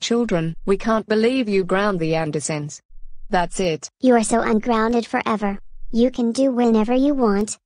Children, we can't believe you ground the Andersons. That's it. You are so ungrounded forever. You can do whenever you want,